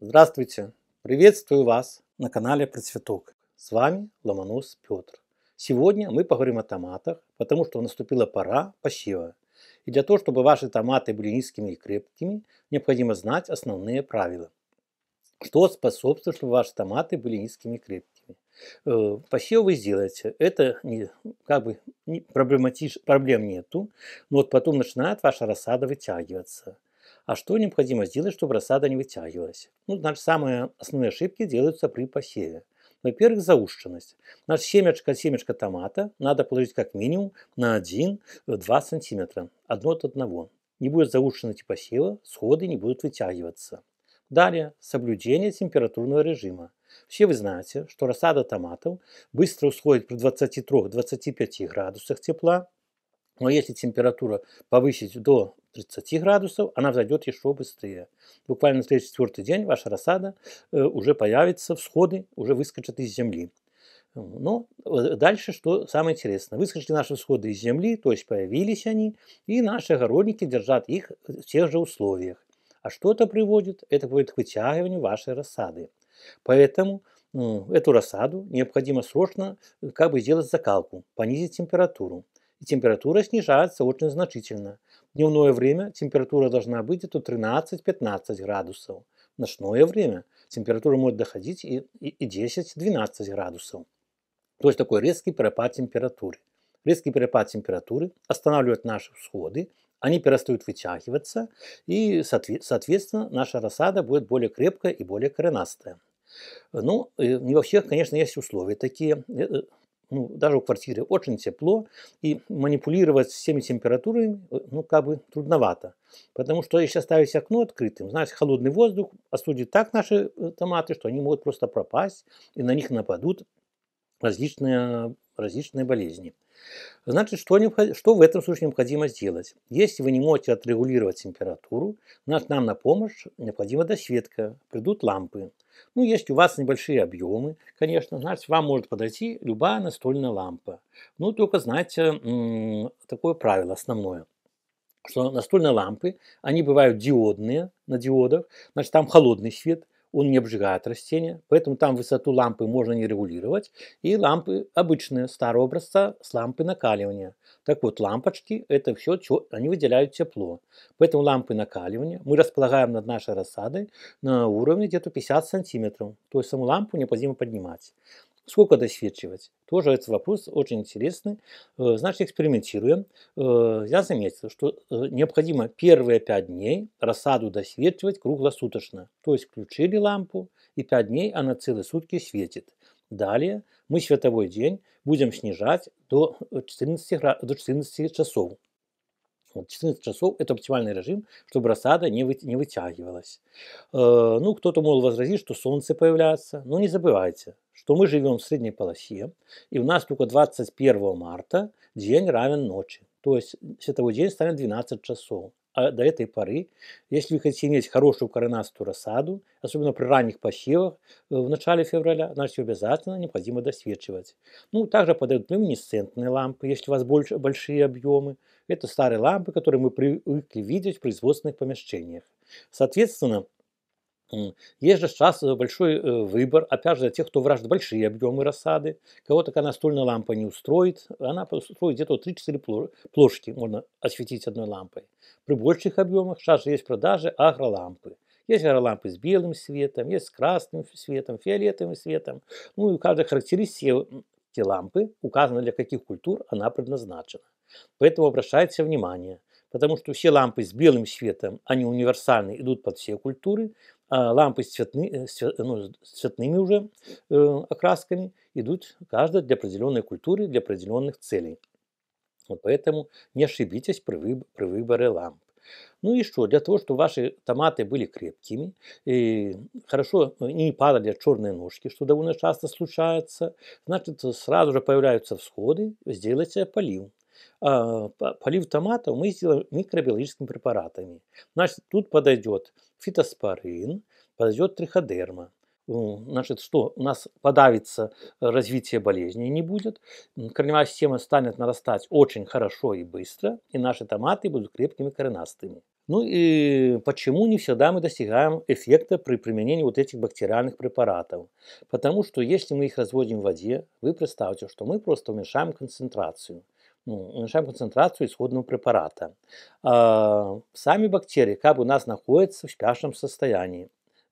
Здравствуйте! Приветствую вас на канале Процветок. С вами Ломонос Петр. Сегодня мы поговорим о томатах, потому что наступила пора посева. И для того, чтобы ваши томаты были низкими и крепкими, необходимо знать основные правила. Что способствует, чтобы ваши томаты были низкими и крепкими? Э, посев вы сделаете, это не, как бы не проблем нету, но вот потом начинает ваша рассада вытягиваться. А что необходимо сделать, чтобы рассада не вытягивалась? Ну, значит, самые основные ошибки делаются при посеве. Во-первых, заушенность. Наш семечко, семечко томата надо положить как минимум на 1-2 см, одно от одного. Не будет заушенности посева, сходы не будут вытягиваться. Далее, соблюдение температурного режима. Все вы знаете, что рассада томатов быстро усходит при 23-25 градусах тепла, но если температура повысить до 30 градусов, она взойдет еще быстрее. Буквально на следующий четвертый день ваша рассада э, уже появится, всходы уже выскочат из земли. Но э, дальше что самое интересное. Выскочили наши всходы из земли, то есть появились они, и наши огородники держат их в тех же условиях. А что это приводит? Это приводит к вытягиванию вашей рассады. Поэтому ну, эту рассаду необходимо срочно э, как бы сделать закалку, понизить температуру. И температура снижается очень значительно. В дневное время температура должна быть это 13-15 градусов. В ночное время температура может доходить и, и, и 10-12 градусов. То есть такой резкий перепад температуры. Резкий перепад температуры останавливает наши всходы, они перестают вытягиваться, и, соответственно, наша рассада будет более крепкая и более коренастая. Ну, не во всех, конечно, есть условия такие. Э, э, ну, даже в квартире очень тепло, и манипулировать всеми температурами, э, ну, как бы трудновато. Потому что если оставить окно открытым, значит, холодный воздух остудит так наши томаты, что они могут просто пропасть, и на них нападут различные, различные болезни. Значит, что, что в этом случае необходимо сделать? Если вы не можете отрегулировать температуру, значит, нам на помощь необходима досветка, придут лампы. Ну, если у вас небольшие объемы, конечно, значит, вам может подойти любая настольная лампа. Ну, только знаете, такое правило основное что настольные лампы, они бывают диодные на диодах, значит, там холодный свет – он не обжигает растения, поэтому там высоту лампы можно не регулировать. И лампы обычные, старого образца, с лампы накаливания. Так вот, лампочки, это все, они выделяют тепло. Поэтому лампы накаливания мы располагаем над нашей рассадой на уровне где-то 50 сантиметров. То есть саму лампу необходимо поднимать. Сколько досвечивать? Тоже этот вопрос очень интересный. Э, значит, экспериментируем. Э, я заметил, что э, необходимо первые 5 дней рассаду досвечивать круглосуточно. То есть включили лампу, и 5 дней она целые сутки светит. Далее мы световой день будем снижать до 14, до 14 часов. 14 часов – это оптимальный режим, чтобы рассада не, вы, не вытягивалась. Э, ну, кто-то, мол, возразит, что солнце появляется. Но не забывайте, что мы живем в средней полосе, и у нас только 21 марта день равен ночи. То есть световой день станет 12 часов. А до этой поры, если вы хотите иметь хорошую коренастую рассаду, особенно при ранних посевах э, в начале февраля, значит обязательно необходимо досвечивать. Ну, также подойдут люминесцентные лампы, если у вас больше, большие объемы. Это старые лампы, которые мы привыкли видеть в производственных помещениях. Соответственно, есть же сейчас э, большой э, выбор, опять же, для тех, кто выражает большие объемы рассады. Кого такая настольная лампа не устроит, она устроит где-то 3-4 плошки, можно осветить одной лампой. При больших объемах же есть продажи агролампы. Есть агролампы с белым светом, есть с красным светом, фиолетовым светом. Ну и у каждой характеристики эти лампы указано для каких культур она предназначена. Поэтому обращайте внимание, потому что все лампы с белым светом, они универсальны, идут под все культуры, а лампы с, цветны, с, ну, с цветными уже э, окрасками идут каждая для определенной культуры, для определенных целей. Поэтому не ошибитесь при, выб при выборе ламп. Ну и что? Для того, чтобы ваши томаты были крепкими, и хорошо не падали черные ножки, что довольно часто случается, значит, сразу же появляются всходы, сделайте полив. А, полив томатов мы сделаем микробиологическими препаратами. Значит, тут подойдет фитоспорин, подойдет триходерма. Значит, что у нас подавится развитие болезни не будет, корневая система станет нарастать очень хорошо и быстро, и наши томаты будут крепкими коренастыми. Ну и почему не всегда мы достигаем эффекта при применении вот этих бактериальных препаратов? Потому что если мы их разводим в воде, вы представьте, что мы просто уменьшаем концентрацию. Ну, уменьшаем концентрацию исходного препарата. А сами бактерии как бы у нас находятся в спящем состоянии.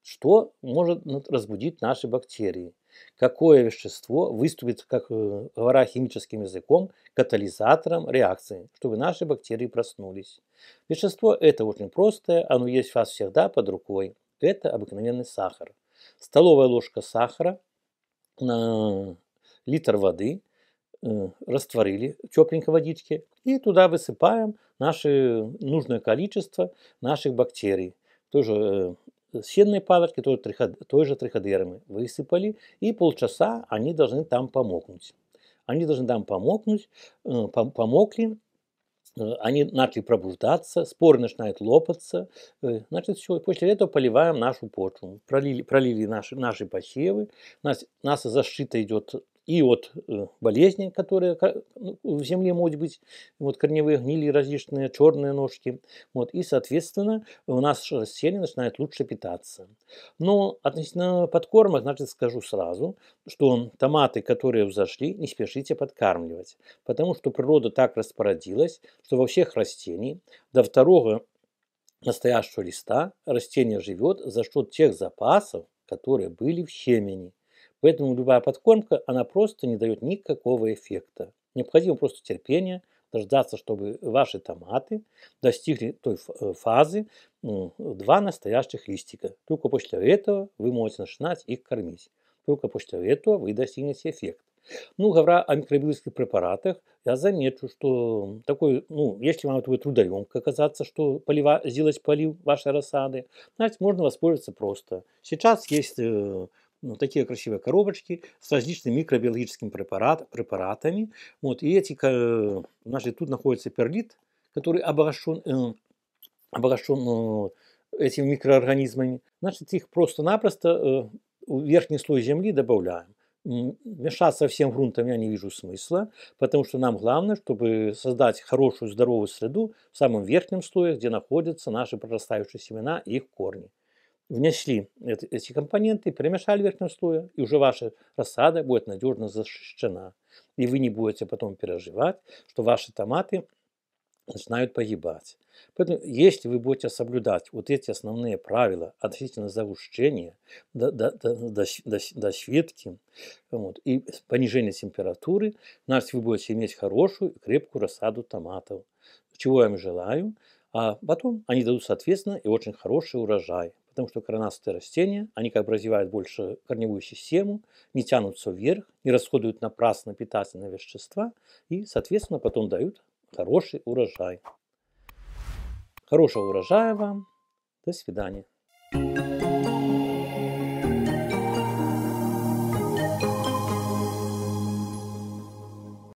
Что может разбудить наши бактерии? какое вещество выступит, как э, говоря химическим языком, катализатором реакции, чтобы наши бактерии проснулись. Вещество это очень простое, оно есть у вас всегда под рукой. Это обыкновенный сахар. Столовая ложка сахара на литр воды э, растворили в тепленькой водичке и туда высыпаем наше нужное количество наших бактерий. Тоже э, сенные палочки, той, той же триходермы высыпали, и полчаса они должны там помокнуть. Они должны там помокнуть, э, помокли, э, они начали пробуждаться, споры начинают лопаться, э, значит все, после этого поливаем нашу почву, пролили, пролили наши, наши посевы, нас, наша защита идет и от э, болезней, которые ну, в земле могут быть, вот корневые гнили различные, черные ножки, вот, и, соответственно, у нас растения начинают лучше питаться. Но относительно подкормок, значит, скажу сразу, что томаты, которые взошли, не спешите подкармливать, потому что природа так распорядилась, что во всех растений до второго настоящего листа растение живет за счет тех запасов, которые были в семени. Поэтому любая подкормка, она просто не дает никакого эффекта. Необходимо просто терпение, дождаться, чтобы ваши томаты достигли той э, фазы ну, два настоящих листика. Только после этого вы можете начинать их кормить. Только после этого вы достигнете эффект. Ну, говоря о микробиологических препаратах, я замечу, что такой, ну, если вам это будет трудоемко оказаться, что полива, сделать полив вашей рассады, значит, можно воспользоваться просто. Сейчас есть э, ну, такие красивые коробочки с различными микробиологическими препарат, препаратами. Вот, и эти, значит, тут находится перлит, который обогащен, э, обогащен э, этими микроорганизмами. Значит, их просто-напросто э, в верхний слой земли добавляем. Мешаться всем грунтом я не вижу смысла, потому что нам главное, чтобы создать хорошую здоровую среду в самом верхнем слое, где находятся наши прорастающие семена и их корни внесли эти компоненты, перемешали в верхнем слое, и уже ваша рассада будет надежно защищена. И вы не будете потом переживать, что ваши томаты начинают погибать. Поэтому, если вы будете соблюдать вот эти основные правила относительно загущения, до, до, до, до, до, светки вот, и понижения температуры, значит, вы будете иметь хорошую и крепкую рассаду томатов. Чего я вам желаю. А потом они дадут, соответственно, и очень хороший урожай потому что коренастые растения, они как бы развивают больше корневую систему, не тянутся вверх, не расходуют напрасно питательные вещества и, соответственно, потом дают хороший урожай. Хорошего урожая вам. До свидания.